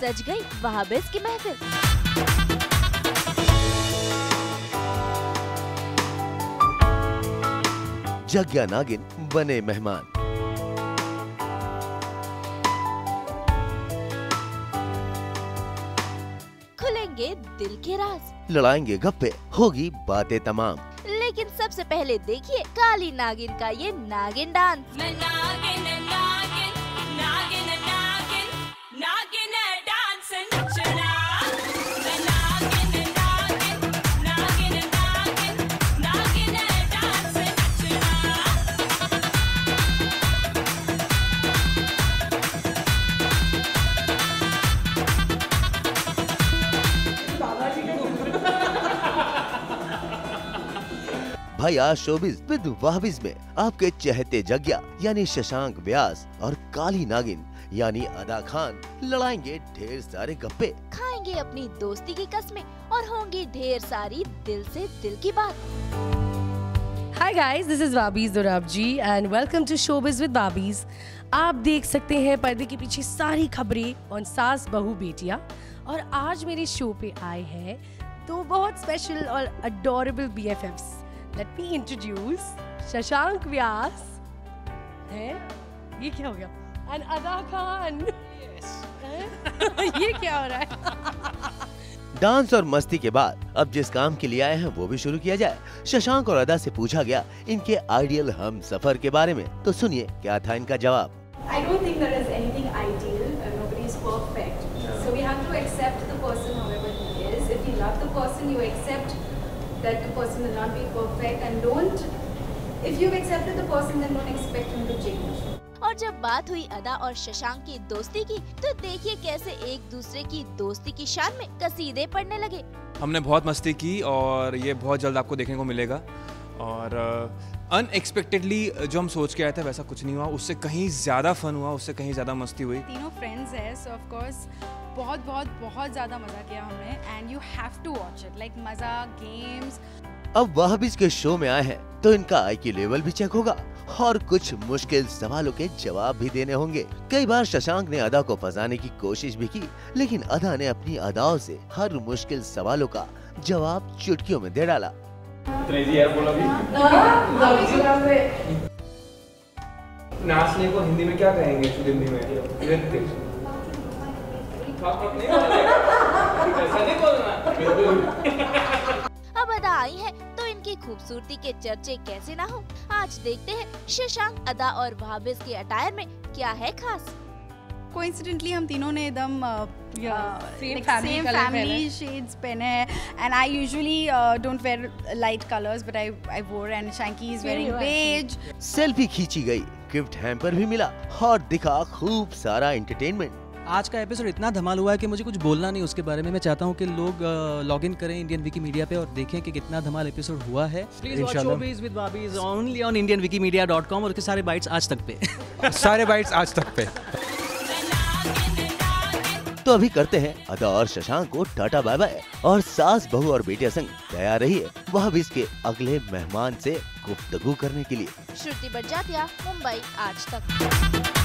सज गई वहाबिस की महफिल। जग्या नागिन बने मेहमान। खुलेंगे दिल के राज। लड़ाएँगे गप्पे होगी बातें तमाम। लेकिन सबसे पहले देखिए काली नागिन का ये नागिन डांस। भाई आज शोबिज विद वाहबिज में आपके चहते जग्या यानी शशांक व्यास और काली नागिन यानी अदा खान लड़ाएँगे ढेर सारे गप्पे। खाएँगे अपनी दोस्ती की कस्में और होंगी ढेर सारी दिल से दिल की बात। Hi guys, this is Vabiz Dorabji and welcome to Showbiz with Vabiz. आप देख सकते हैं पर्दे के पीछे सारी खबरें और सास बहू बेटियाँ। और आज मेरे शो पे आए हैं तो बहुत स्पेशल और adorable B F let me introduce Shashank Vyas है ये क्या हो गया? एंड अदा खान हैं? ये क्या हो रहा है? डांस और मस्ती के बाद अब जिस काम के लिए आए हैं वो भी शुरू किया जाए। शशांक और अदा से पूछा गया इनके आइडियल हम सफ़र के बारे में। तो सुनिए क्या था इनका जवाब? That the person will not be perfect, and don't. If you've accepted the person, then don't expect him to change. और जब बात हुई अदा और शशांक की दोस्ती की तो देखिए कैसे एक दूसरे की दोस्ती की शान में कसीदे पढ़ने लगे हमने बहुत मस्ती की और ये बहुत जल्द आपको देखने को मिलेगा और अनएक्सपेक्टेडली uh, जो हम सोच के आए थे वैसा कुछ नहीं हुआ। उससे कहीं ज़्यादा फन हुआ उससे कहीं ज़्यादा मस्ती हुई। तीनों फ्रेंड्स हैं सो ऑफ़ कोर्स बहुत बहुत बहुत ज़्यादा मज़ा किया हमने। And you have to watch it like मज़ा गेम्स अब वाहबिज के शो में आए हैं तो इनका आई की लेवल भी चेक होगा। और कुछ मुश्किल सवालों के जवाब भी देने होंगे। कई बार शशांक ने अदा को फंसाने की कोशिश भी की लेकिन अदा ने अपनी अदाओं से हर मुश्किल सवालों का जवाब चुटकियों में दे डाला। नाचने को हिंदी में क्या कहेंगे हिंदी में? अब अदा आई है तो इनकी खूबसूरती के चर्चे कैसे ना हो? आज देखते हैं शशांक अदा और भाबिस के अटायर में क्या है खास। कोइंसिडेंटली हम तीनों ने एकदम same family colour पहने। फैमिली शेड्स पहने हैं and I usually don't wear light colours but I I wore and Shanky is wearing beige selfie खींची गई गिफ्ट हैम्पर भी मिला और दिखा खूब सारा एंटरटेनमेंट आज का एपिसोड इतना धमाल हुआ है कि मुझे कुछ बोलना नहीं उसके बारे में मैं चाहता हूँ कि लोग लॉग इन करें इंडियन विकी मीडिया पे और देखें कि कितना धमाल एपिसोड हुआ है. Showbiz with only on Indian wiki media dot com और उसके सारे बाइट्स आज तक पे. सारे बाइट्स आज तक पे. तो अभी करते हैं। अदा और शशांक को टाटा बाय बाय। और सास, बहू और बेटिया संग तैयार है वह भी इसके अगले मेहमान से गुफ्तगु करने के लिए। श्रुति बट जातिया, मुंबई, आज तक।